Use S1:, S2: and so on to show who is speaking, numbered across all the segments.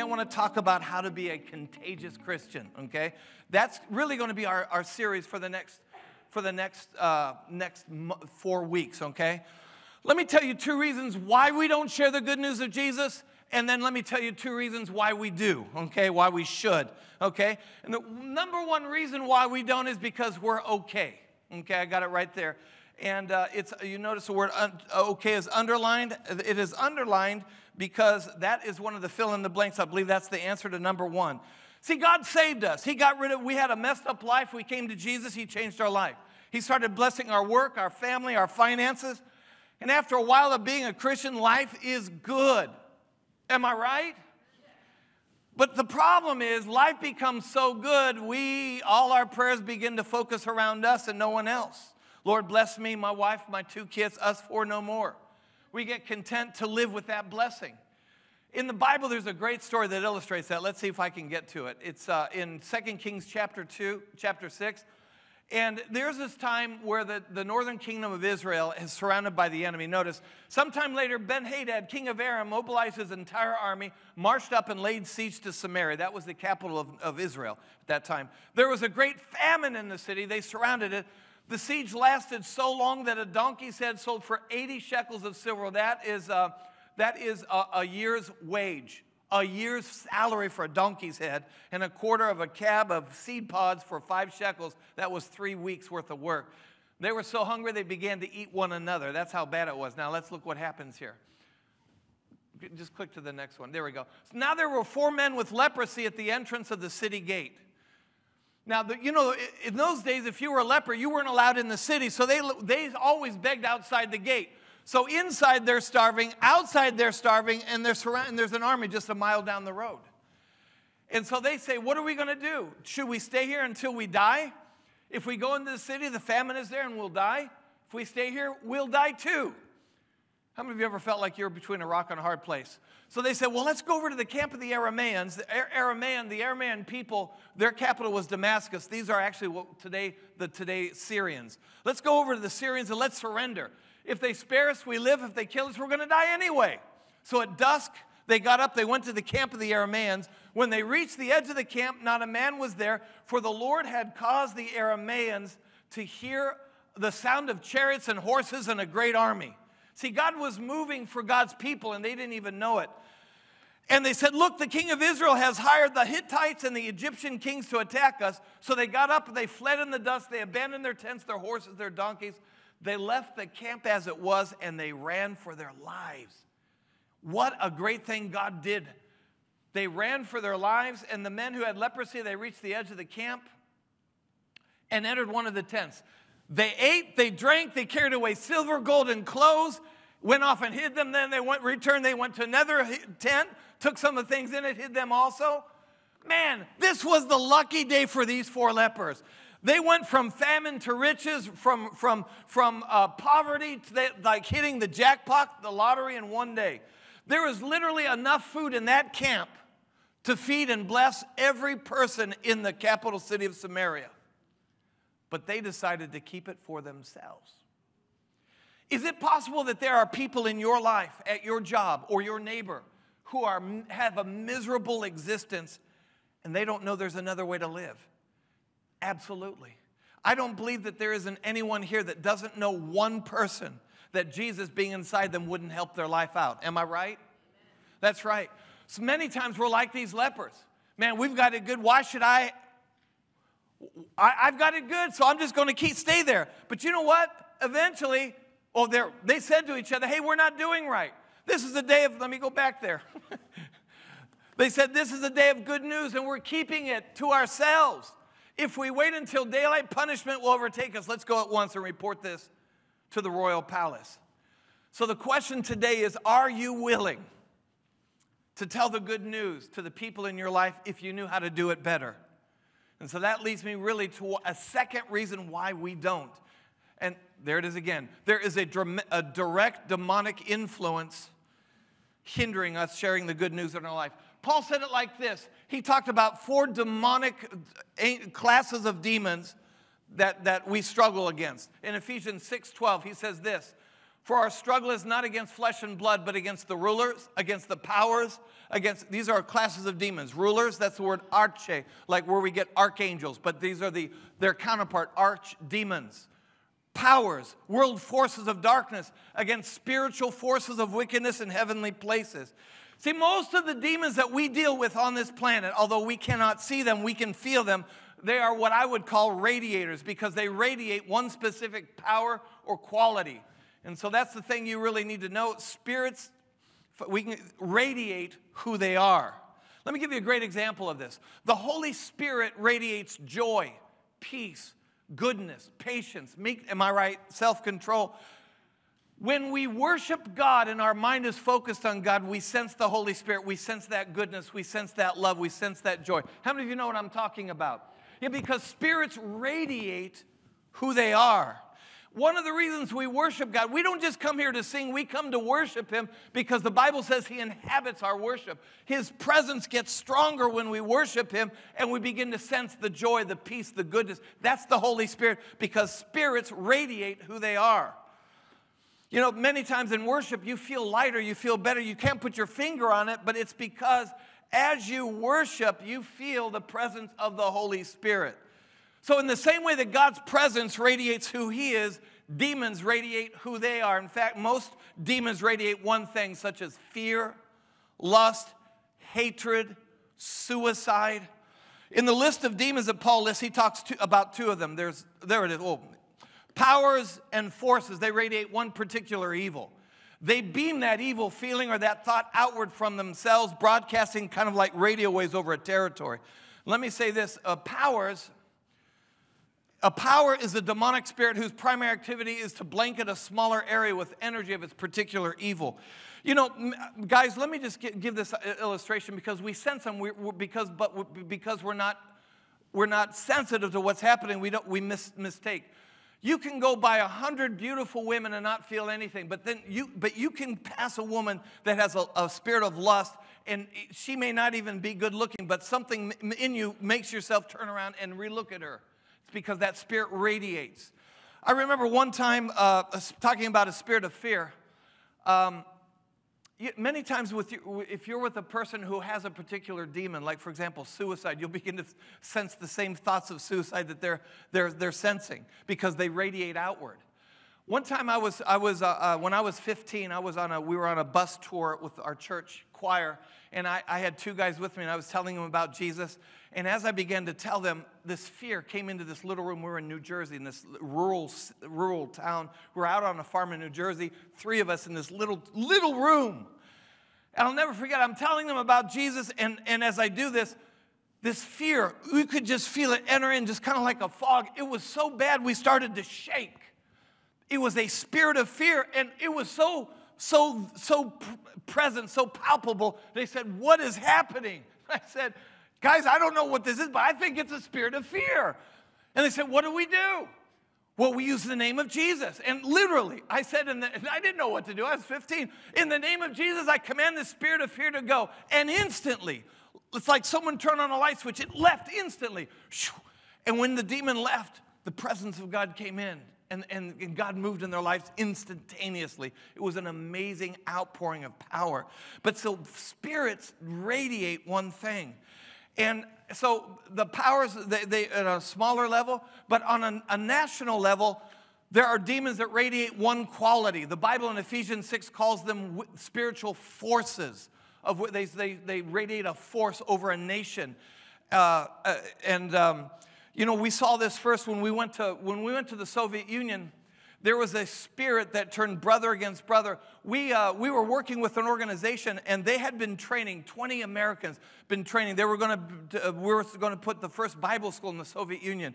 S1: Today I want to talk about how to be a contagious Christian, okay? That's really going to be our, our series for the next, for the next, uh, next four weeks, okay? Let me tell you two reasons why we don't share the good news of Jesus, and then let me tell you two reasons why we do, okay? Why we should, okay? And the number one reason why we don't is because we're okay, okay? I got it right there. And uh, it's, you notice the word un- okay is underlined. It is underlined because that is one of the fill in the blanks. I believe that's the answer to number one. See, God saved us. He got rid of, we had a messed up life. We came to Jesus, He changed our life. He started blessing our work, our family, our finances. And after a while of being a Christian, life is good. Am I right? But the problem is, life becomes so good, we, all our prayers begin to focus around us and no one else. Lord, bless me, my wife, my two kids, us four no more we get content to live with that blessing. In the Bible, there's a great story that illustrates that. Let's see if I can get to it. It's uh, in 2 Kings chapter 2, chapter 6. And there's this time where the, the northern kingdom of Israel is surrounded by the enemy. Notice, sometime later, Ben Hadad, king of Aram, mobilized his entire army, marched up and laid siege to Samaria. That was the capital of, of Israel at that time. There was a great famine in the city. They surrounded it. The siege lasted so long that a donkey's head sold for 80 shekels of silver. That is, uh, that is a, a year's wage, a year's salary for a donkey's head, and a quarter of a cab of seed pods for five shekels. That was three weeks worth of work. They were so hungry they began to eat one another. That's how bad it was. Now let's look what happens here. Just click to the next one. There we go. So now there were four men with leprosy at the entrance of the city gate. Now, the, you know, in those days, if you were a leper, you weren't allowed in the city, so they, they always begged outside the gate. So inside they're starving, outside they're starving, and, they're and there's an army just a mile down the road. And so they say, What are we going to do? Should we stay here until we die? If we go into the city, the famine is there and we'll die. If we stay here, we'll die too. How many of you ever felt like you were between a rock and a hard place? So they said, well, let's go over to the camp of the Arameans. The Aramean, the Aramean people, their capital was Damascus. These are actually what today, the today Syrians. Let's go over to the Syrians and let's surrender. If they spare us, we live. If they kill us, we're going to die anyway. So at dusk, they got up, they went to the camp of the Arameans. When they reached the edge of the camp, not a man was there, for the Lord had caused the Arameans to hear the sound of chariots and horses and a great army. See, God was moving for God's people, and they didn't even know it. And they said, Look, the king of Israel has hired the Hittites and the Egyptian kings to attack us. So they got up, they fled in the dust, they abandoned their tents, their horses, their donkeys. They left the camp as it was, and they ran for their lives. What a great thing God did. They ran for their lives, and the men who had leprosy, they reached the edge of the camp and entered one of the tents. They ate, they drank, they carried away silver, gold, and clothes, went off and hid them. Then they went, returned, they went to another tent, took some of the things in it, hid them also. Man, this was the lucky day for these four lepers. They went from famine to riches, from, from, from uh, poverty to the, like hitting the jackpot, the lottery in one day. There was literally enough food in that camp to feed and bless every person in the capital city of Samaria but they decided to keep it for themselves. Is it possible that there are people in your life, at your job, or your neighbor who are, have a miserable existence and they don't know there's another way to live? Absolutely. I don't believe that there isn't anyone here that doesn't know one person that Jesus being inside them wouldn't help their life out. Am I right? That's right. So many times we're like these lepers. Man, we've got it good. Why should I I, have got it good, so I'm just going to keep stay there. But you know what? Eventually, oh, they they said to each other, "Hey, we're not doing right. This is a day of." Let me go back there. they said, "This is a day of good news, and we're keeping it to ourselves. If we wait until daylight, punishment will overtake us. Let's go at once and report this to the royal palace." So the question today is: Are you willing to tell the good news to the people in your life if you knew how to do it better? And so that leads me really to a second reason why we don't. And there it is again. There is a, a direct demonic influence hindering us sharing the good news in our life. Paul said it like this He talked about four demonic eh, classes of demons that, that we struggle against. In Ephesians 6 12, he says this For our struggle is not against flesh and blood, but against the rulers, against the powers, against these are classes of demons. Rulers, that's the word arche, like where we get archangels, but these are the their counterpart, arch demons. Powers, world forces of darkness against spiritual forces of wickedness in heavenly places. See, most of the demons that we deal with on this planet, although we cannot see them, we can feel them. They are what I would call radiators because they radiate one specific power or quality. And so that's the thing you really need to know. Spirits, we can radiate who they are. Let me give you a great example of this. The Holy Spirit radiates joy, peace, goodness, patience, meek, am I right? Self control. When we worship God and our mind is focused on God, we sense the Holy Spirit. We sense that goodness. We sense that love. We sense that joy. How many of you know what I'm talking about? Yeah, because spirits radiate who they are. One of the reasons we worship God, we don't just come here to sing, we come to worship Him because the Bible says He inhabits our worship. His presence gets stronger when we worship Him and we begin to sense the joy, the peace, the goodness. That's the Holy Spirit because spirits radiate who they are. You know, many times in worship, you feel lighter, you feel better. You can't put your finger on it, but it's because as you worship, you feel the presence of the Holy Spirit. So, in the same way that God's presence radiates who He is, demons radiate who they are. In fact, most demons radiate one thing, such as fear, lust, hatred, suicide. In the list of demons that Paul lists, he talks to, about two of them. There's, there it is. Oh, powers and forces, they radiate one particular evil. They beam that evil feeling or that thought outward from themselves, broadcasting kind of like radio waves over a territory. Let me say this uh, powers a power is a demonic spirit whose primary activity is to blanket a smaller area with energy of its particular evil. You know, guys, let me just give this uh, illustration because we sense them. Because, but because we're not, we're not sensitive to what's happening, we don't we mis, mistake. You can go by a hundred beautiful women and not feel anything, but then you, but you can pass a woman that has a, a spirit of lust, and she may not even be good looking, but something in you makes yourself turn around and relook at her because that spirit radiates. I remember one time uh, talking about a spirit of fear. Um, many times, with you, if you're with a person who has a particular demon, like for example suicide, you'll begin to sense the same thoughts of suicide that they're, they're, they're sensing because they radiate outward. One time, I was, I was uh, uh, when I was 15, I was on a, we were on a bus tour with our church choir, and I, I had two guys with me, and I was telling them about Jesus. And as I began to tell them, this fear came into this little room. We were in New Jersey, in this rural, rural town. We're out on a farm in New Jersey, three of us in this little, little room. And I'll never forget, I'm telling them about Jesus, and, and as I do this, this fear, we could just feel it enter in, just kind of like a fog. It was so bad, we started to shake. It was a spirit of fear, and it was so, so, so present, so palpable. They said, What is happening? I said, Guys, I don't know what this is, but I think it's a spirit of fear. And they said, What do we do? Well, we use the name of Jesus. And literally, I said, in the, and I didn't know what to do. I was 15. In the name of Jesus, I command the spirit of fear to go. And instantly, it's like someone turned on a light switch, it left instantly. And when the demon left, the presence of God came in. And, and, and, God moved in their lives instantaneously. It was an amazing outpouring of power. But so spirits radiate one thing. And so the powers, they, they at a smaller level, but on a, a national level, there are demons that radiate one quality. The Bible in Ephesians 6 calls them spiritual forces. Of they, they, they radiate a force over a nation. Uh, uh, and, um, you know, we saw this first when we went to, when we went to the Soviet Union there was a spirit that turned brother against brother. We, uh, we were working with an organization, and they had been training 20 Americans, been training. They were going to, uh, we were going to put the first Bible school in the Soviet Union.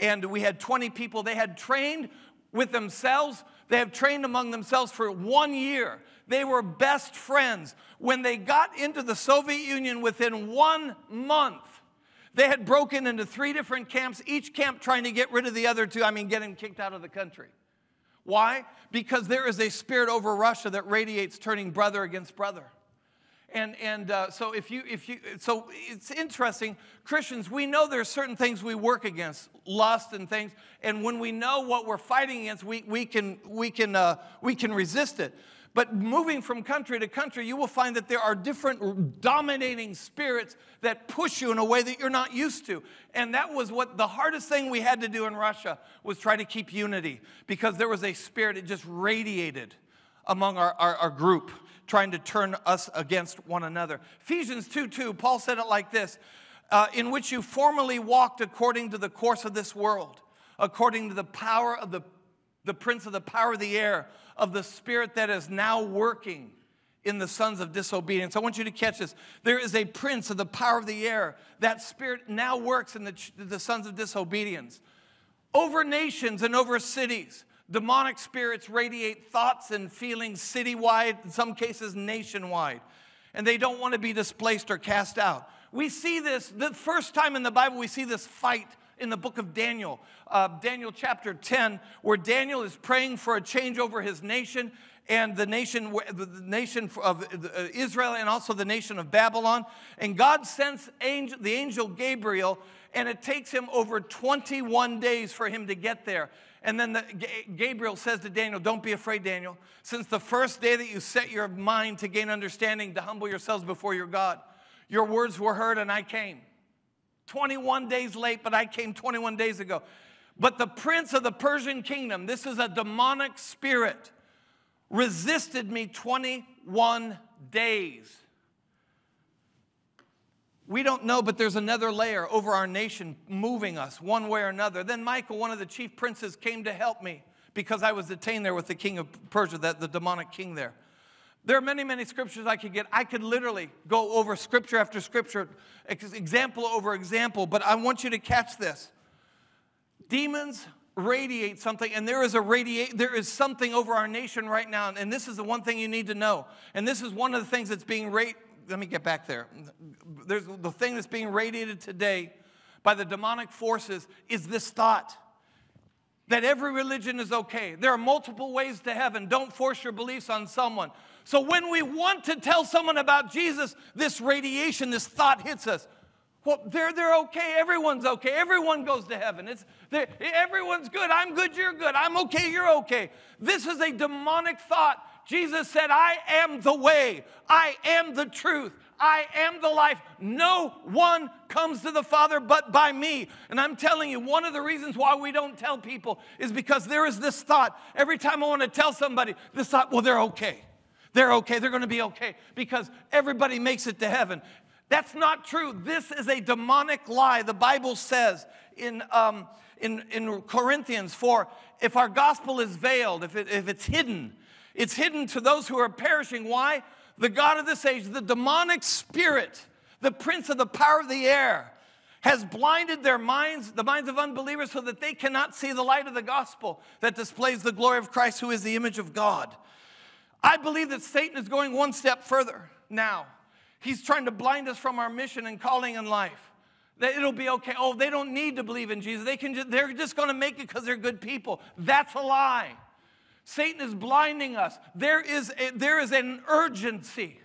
S1: And we had 20 people. They had trained with themselves. They have trained among themselves for one year. They were best friends. When they got into the Soviet Union within one month, they had broken into three different camps, each camp trying to get rid of the other two, I mean, get getting kicked out of the country. Why? Because there is a spirit over Russia that radiates turning brother against brother. And, and uh, so if you, if you, so it's interesting, Christians, we know there are certain things we work against, lust and things. And when we know what we're fighting against, we, we, can, we, can, uh, we can resist it. But moving from country to country, you will find that there are different dominating spirits that push you in a way that you're not used to. And that was what the hardest thing we had to do in Russia was try to keep unity because there was a spirit that just radiated among our, our, our group, trying to turn us against one another. Ephesians 2 2, Paul said it like this uh, In which you formerly walked according to the course of this world, according to the power of the, the prince of the power of the air of the spirit that is now working in the sons of disobedience. I want you to catch this. There is a prince of the power of the air. That spirit now works in the, the sons of disobedience. Over nations and over cities, demonic spirits radiate thoughts and feelings citywide, in some cases nationwide, and they don't want to be displaced or cast out. We see this, the first time in the Bible, we see this fight in the book of Daniel, uh, Daniel chapter 10, where Daniel is praying for a change over his nation and the nation, the nation of uh, Israel and also the nation of Babylon. And God sends angel, the angel Gabriel, and it takes him over 21 days for him to get there. And then the, Gabriel says to Daniel, Don't be afraid, Daniel. Since the first day that you set your mind to gain understanding, to humble yourselves before your God, your words were heard, and I came. 21 days late, but I came 21 days ago. But the prince of the Persian kingdom, this is a demonic spirit, resisted me 21 days. We don't know, but there's another layer over our nation moving us one way or another. Then Michael, one of the chief princes, came to help me because I was detained there with the king of Persia, the, the demonic king there. There are many, many scriptures I could get. I could literally go over scripture after scripture, example over example, but I want you to catch this. Demons radiate something, and there is a radiate, there is something over our nation right now, and this is the one thing you need to know. And this is one of the things that's being radiated. Let me get back there. There's the thing that's being radiated today by the demonic forces is this thought that every religion is okay. There are multiple ways to heaven. Don't force your beliefs on someone. So when we want to tell someone about Jesus, this radiation, this thought hits us. Well, they're, they're okay. Everyone's okay. Everyone goes to heaven. It's, everyone's good. I'm good. You're good. I'm okay. You're okay. This is a demonic thought. Jesus said, I am the way. I am the truth. I am the life. No one comes to the Father but by me. And I'm telling you, one of the reasons why we don't tell people is because there is this thought. Every time I want to tell somebody, this thought, well, they're okay. They're okay. They're going to be okay because everybody makes it to heaven. That's not true. This is a demonic lie. The Bible says in, um, in, in Corinthians 4 if our gospel is veiled, if, it, if it's hidden, it's hidden to those who are perishing. Why? The God of this age, the demonic spirit, the prince of the power of the air, has blinded their minds, the minds of unbelievers, so that they cannot see the light of the gospel that displays the glory of Christ, who is the image of God. I believe that Satan is going one step further now. He's trying to blind us from our mission and calling in life. That it'll be okay. Oh, they don't need to believe in Jesus. They can just, they're just going to make it because they're good people. That's a lie. Satan is blinding us. There is, a, there is an urgency.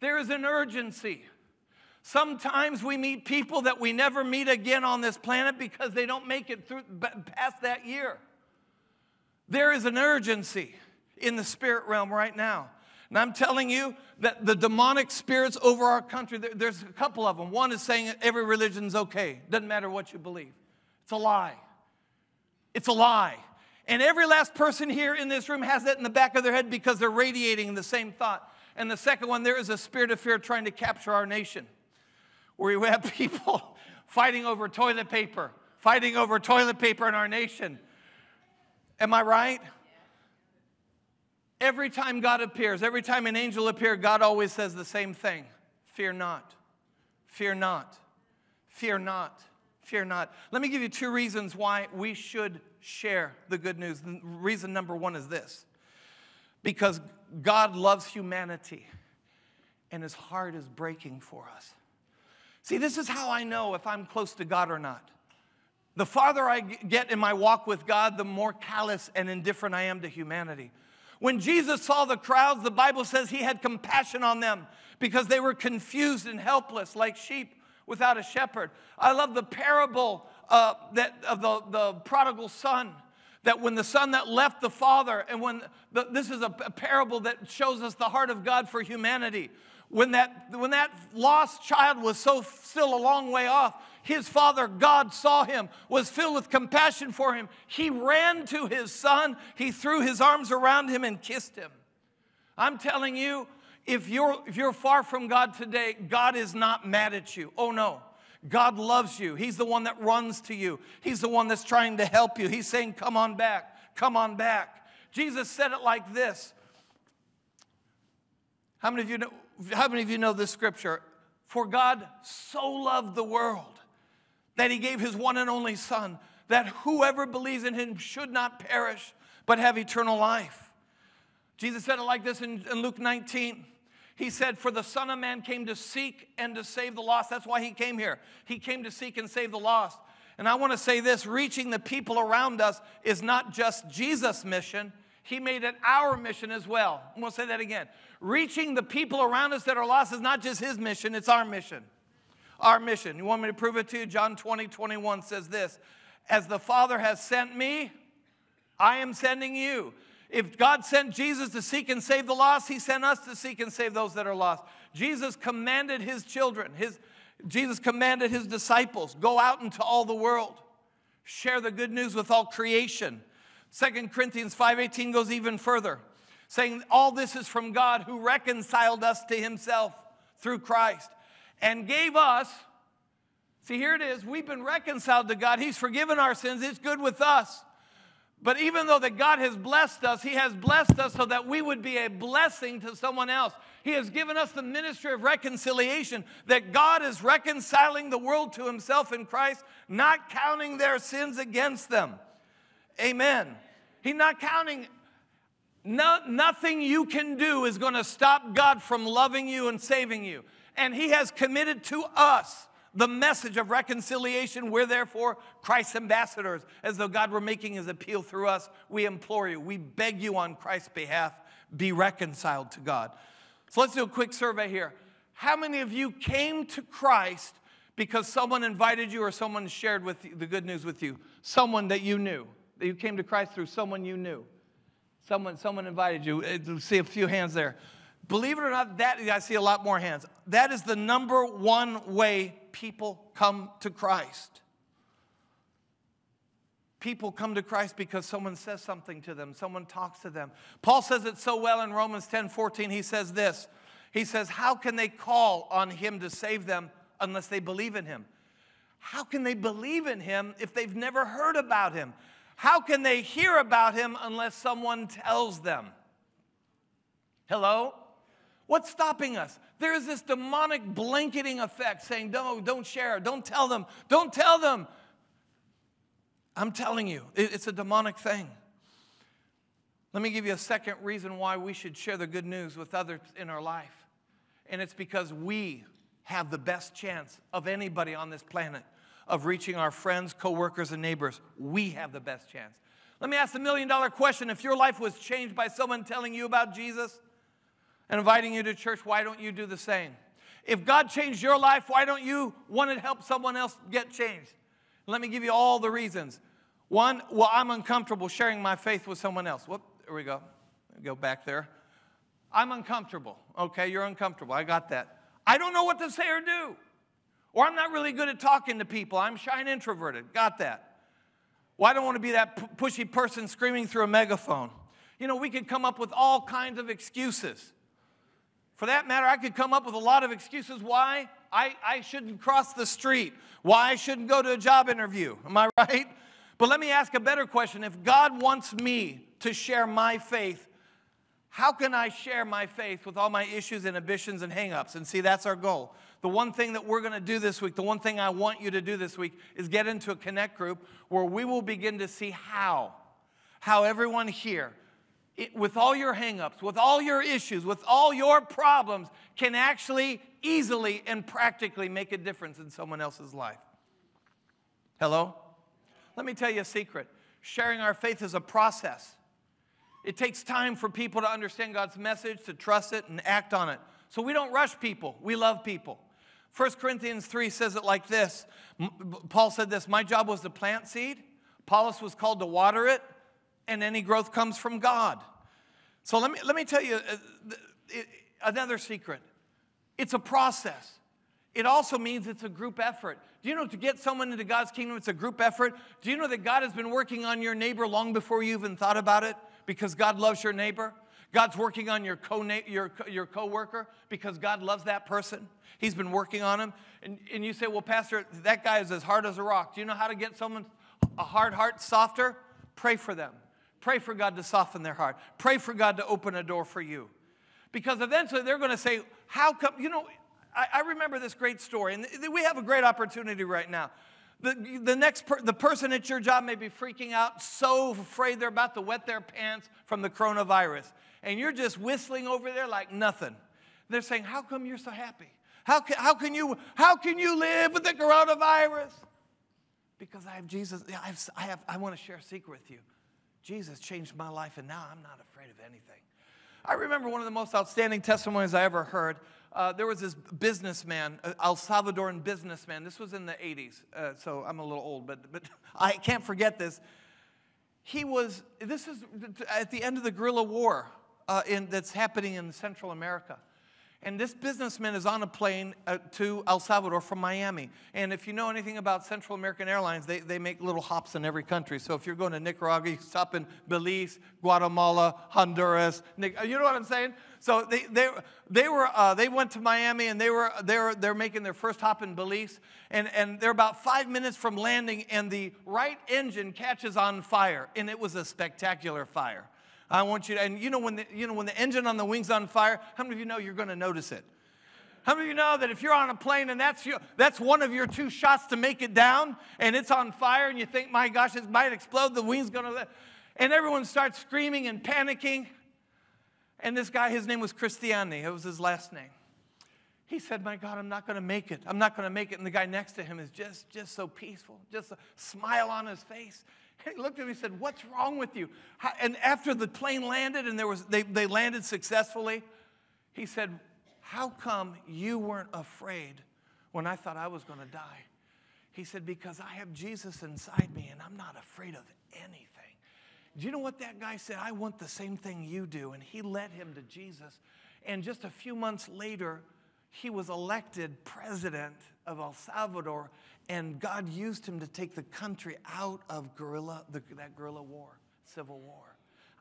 S1: There is an urgency. Sometimes we meet people that we never meet again on this planet because they don't make it through past that year. There is an urgency in the spirit realm right now. And I'm telling you that the demonic spirits over our country, there's a couple of them. One is saying every religion's okay, doesn't matter what you believe. It's a lie. It's a lie. And every last person here in this room has that in the back of their head because they're radiating the same thought. And the second one, there is a spirit of fear trying to capture our nation, where we have people fighting over toilet paper, fighting over toilet paper in our nation. Am I right? Every time God appears, every time an angel appears, God always says the same thing Fear not, fear not, fear not, fear not. Let me give you two reasons why we should share the good news. Reason number one is this because God loves humanity and his heart is breaking for us. See, this is how I know if I'm close to God or not. The farther I get in my walk with God, the more callous and indifferent I am to humanity. When Jesus saw the crowds, the Bible says he had compassion on them because they were confused and helpless like sheep without a shepherd. I love the parable uh, that, of the, the prodigal son that when the son that left the father, and when the, this is a, a parable that shows us the heart of God for humanity. When that, when that lost child was so still a long way off, his father, God, saw him, was filled with compassion for him. He ran to his son, he threw his arms around him and kissed him. I'm telling you, if you're, if you're far from God today, God is not mad at you. Oh no. God loves you. He's the one that runs to you. He's the one that's trying to help you. He's saying, Come on back, come on back. Jesus said it like this. How many of you know, how many of you know this scripture? For God so loved the world that he gave his one and only Son, that whoever believes in him should not perish, but have eternal life. Jesus said it like this in, in Luke 19. He said, For the Son of Man came to seek and to save the lost. That's why he came here. He came to seek and save the lost. And I want to say this reaching the people around us is not just Jesus' mission, he made it our mission as well. I'm going to say that again. Reaching the people around us that are lost is not just his mission, it's our mission. Our mission. You want me to prove it to you? John 20, 21 says this As the Father has sent me, I am sending you. If God sent Jesus to seek and save the lost, he sent us to seek and save those that are lost. Jesus commanded his children, his, Jesus commanded his disciples, go out into all the world, share the good news with all creation. Second Corinthians 5:18 goes even further, saying all this is from God who reconciled us to himself through Christ and gave us See, here it is. We've been reconciled to God. He's forgiven our sins. It's good with us. But even though that God has blessed us, He has blessed us so that we would be a blessing to someone else. He has given us the ministry of reconciliation, that God is reconciling the world to Himself in Christ, not counting their sins against them. Amen. He's not counting. No, nothing you can do is going to stop God from loving you and saving you. And He has committed to us the message of reconciliation. We're therefore Christ's ambassadors, as though God were making his appeal through us. We implore you, we beg you on Christ's behalf, be reconciled to God. So let's do a quick survey here. How many of you came to Christ because someone invited you or someone shared with you, the good news with you? Someone that you knew, that you came to Christ through someone you knew. Someone, someone invited you. Uh, see a few hands there. Believe it or not, that I see a lot more hands. That is the number one way people come to Christ. People come to Christ because someone says something to them, someone talks to them. Paul says it so well in Romans 10 14. He says this He says, How can they call on him to save them unless they believe in him? How can they believe in him if they've never heard about him? How can they hear about him unless someone tells them? Hello? What's stopping us? There is this demonic blanketing effect saying, no, don't share, don't tell them, don't tell them. I'm telling you, it's a demonic thing. Let me give you a second reason why we should share the good news with others in our life. And it's because we have the best chance of anybody on this planet of reaching our friends, coworkers, and neighbors. We have the best chance. Let me ask the million dollar question if your life was changed by someone telling you about Jesus, and inviting you to church, why don't you do the same? If God changed your life, why don't you want to help someone else get changed? Let me give you all the reasons. One, well, I'm uncomfortable sharing my faith with someone else. Whoop, there we go. Go back there. I'm uncomfortable. Okay, you're uncomfortable. I got that. I don't know what to say or do. Or I'm not really good at talking to people. I'm shy and introverted. Got that. Well, I don't want to be that pushy person screaming through a megaphone. You know, we could come up with all kinds of excuses. For that matter, I could come up with a lot of excuses why I, I shouldn't cross the street, why I shouldn't go to a job interview. Am I right? But let me ask a better question. If God wants me to share my faith, how can I share my faith with all my issues, and inhibitions, and hangups? And see, that's our goal. The one thing that we're going to do this week, the one thing I want you to do this week is get into a connect group where we will begin to see how, how everyone here it, with all your hangups, with all your issues, with all your problems, can actually easily and practically make a difference in someone else's life. Hello? Let me tell you a secret sharing our faith is a process. It takes time for people to understand God's message, to trust it, and act on it. So we don't rush people, we love people. 1 Corinthians 3 says it like this Paul said this My job was to plant seed, Apollos was called to water it, and any growth comes from God. So let me, let me tell you uh, another secret it's a process. It also means it's a group effort. Do you know to get someone into God's kingdom, it's a group effort? Do you know that God has been working on your neighbor long before you even thought about it because God loves your neighbor? God's working on your, co- your, your coworker because God loves that person. He's been working on him. And, and you say, well, Pastor, that guy is as hard as a rock. Do you know how to get someone a hard heart softer? Pray for them. Pray for God to soften their heart. Pray for God to open a door for you. Because eventually they're going to say, How come? You know, I, I remember this great story, and we have a great opportunity right now. The, the next per, the person at your job may be freaking out, so afraid they're about to wet their pants from the coronavirus. And you're just whistling over there like nothing. They're saying, How come you're so happy? How can, how can, you, how can you live with the coronavirus? Because I have Jesus. I, have, I, have, I want to share a secret with you. Jesus changed my life, and now I'm not afraid of anything. I remember one of the most outstanding testimonies I ever heard. Uh, there was this businessman, uh, El Salvadoran businessman. This was in the 80s, uh, so I'm a little old, but, but I can't forget this. He was, this is at the end of the guerrilla war uh, in, that's happening in Central America. And this businessman is on a plane uh, to El Salvador from Miami. And if you know anything about Central American Airlines, they, they make little hops in every country. So if you're going to Nicaragua, you stop in Belize, Guatemala, Honduras. you know what I'm saying? So they, they, they, were, uh, they went to Miami and they were, they were they're making their first hop in Belize. And, and they're about five minutes from landing, and the right engine catches on fire. And it was a spectacular fire. I want you to, and you know when the, you know when the engine on the wing's on fire, how many of you know you're going to notice it? How many of you know that if you're on a plane and that's, your, that's one of your two shots to make it down and it's on fire and you think, my gosh, it might explode, the wing's going to, and everyone starts screaming and panicking. And this guy, his name was Cristiani, it was his last name. He said, My God, I'm not going to make it. I'm not going to make it. And the guy next to him is just, just so peaceful, just a smile on his face. He looked at me and said, What's wrong with you? And after the plane landed and there was, they, they landed successfully, he said, How come you weren't afraid when I thought I was going to die? He said, Because I have Jesus inside me and I'm not afraid of anything. Do you know what that guy said? I want the same thing you do. And he led him to Jesus. And just a few months later, he was elected president of El Salvador and God used him to take the country out of guerrilla, the, that guerrilla war, civil war.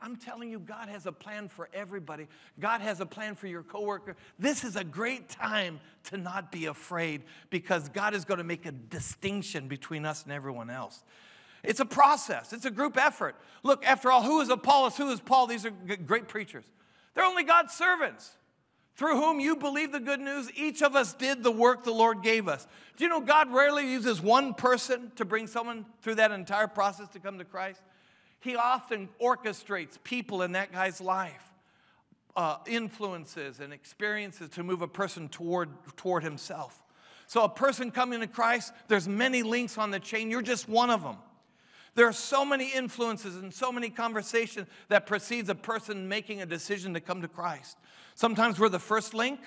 S1: I'm telling you, God has a plan for everybody. God has a plan for your coworker. This is a great time to not be afraid because God is going to make a distinction between us and everyone else. It's a process, it's a group effort. Look, after all, who is Apollos? Who is Paul? These are great preachers. They're only God's servants through whom you believe the good news, each of us did the work the Lord gave us. Do you know God rarely uses one person to bring someone through that entire process to come to Christ? He often orchestrates people in that guy's life, uh, influences and experiences to move a person toward, toward himself. So, a person coming to Christ, there's many links on the chain. You're just one of them. There are so many influences and so many conversations that precedes a person making a decision to come to Christ. Sometimes we're the first link,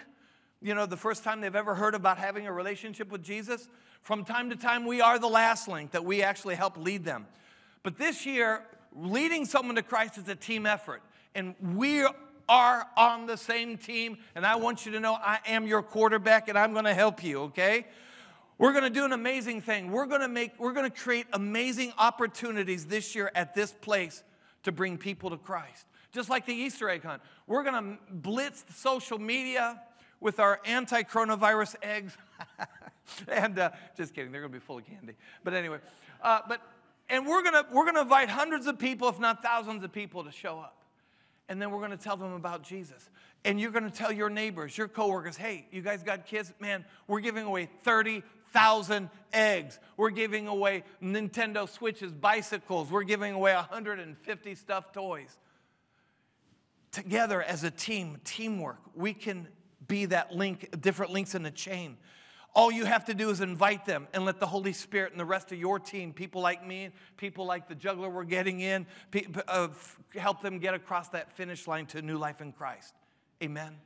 S1: you know, the first time they've ever heard about having a relationship with Jesus. From time to time, we are the last link that we actually help lead them. But this year, leading someone to Christ is a team effort. And we are on the same team. And I want you to know I am your quarterback and I'm going to help you, okay? We're going to do an amazing thing. We're going to make we're going to create amazing opportunities this year at this place to bring people to Christ just like the Easter egg hunt. We're going to blitz social media with our anti coronavirus eggs. and uh, just kidding, they're going to be full of candy. But anyway, uh, but and we're going we're going to invite hundreds of people, if not thousands of people, to show up. And then we're going to tell them about Jesus. And you're going to tell your neighbors, your coworkers, hey, you guys got kids? Man, we're giving away 30,000 eggs. We're giving away Nintendo Switches, bicycles. We're giving away 150 stuffed toys together as a team, teamwork, we can be that link, different links in the chain. All you have to do is invite them and let the Holy Spirit and the rest of your team, people like me, people like the juggler we're getting in, uh, help them get across that finish line to new life in Christ. Amen.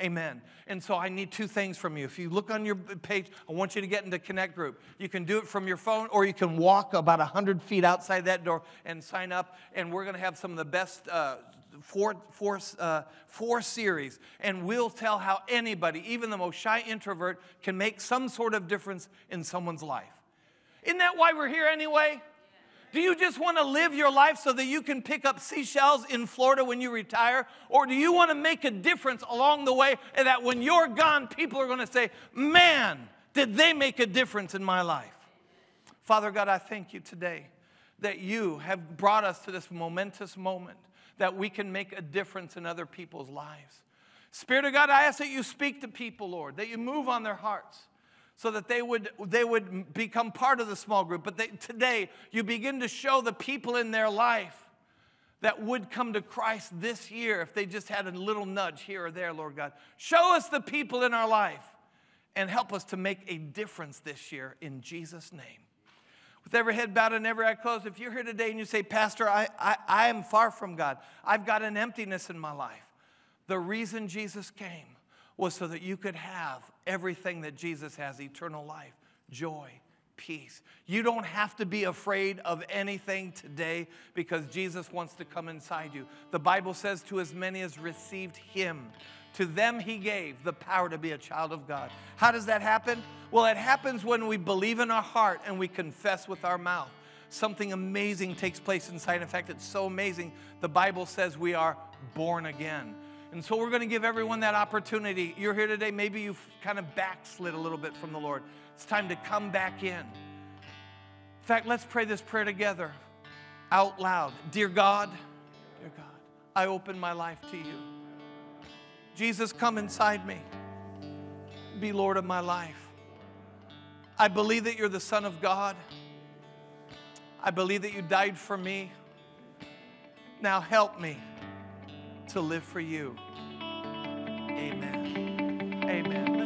S1: Amen. And so I need two things from you. If you look on your page, I want you to get into Connect Group. You can do it from your phone or you can walk about 100 feet outside that door and sign up. And we're going to have some of the best uh, four, four, uh, four series, and we'll tell how anybody, even the most shy introvert, can make some sort of difference in someone's life. Isn't that why we're here anyway? Do you just want to live your life so that you can pick up seashells in Florida when you retire? Or do you want to make a difference along the way and that when you're gone, people are going to say, Man, did they make a difference in my life? Father God, I thank you today that you have brought us to this momentous moment that we can make a difference in other people's lives. Spirit of God, I ask that you speak to people, Lord, that you move on their hearts so that they would, they would become part of the small group. But they, today, you begin to show the people in their life that would come to Christ this year if they just had a little nudge here or there, Lord God. Show us the people in our life and help us to make a difference this year in Jesus' name. With every head bowed and every eye closed, if you're here today and you say, Pastor, I, I, I am far from God, I've got an emptiness in my life. The reason Jesus came was so that you could have everything that Jesus has eternal life, joy, peace. You don't have to be afraid of anything today because Jesus wants to come inside you. The Bible says, To as many as received him, to them he gave the power to be a child of God. How does that happen? Well, it happens when we believe in our heart and we confess with our mouth. Something amazing takes place inside. In fact, it's so amazing. The Bible says we are born again. And so we're going to give everyone that opportunity. You're here today, maybe you've kind of backslid a little bit from the Lord. It's time to come back in. In fact, let's pray this prayer together out loud. Dear God, dear God, I open my life to you. Jesus, come inside me. Be Lord of my life. I believe that you're the Son of God. I believe that you died for me. Now help me to live for you. Amen.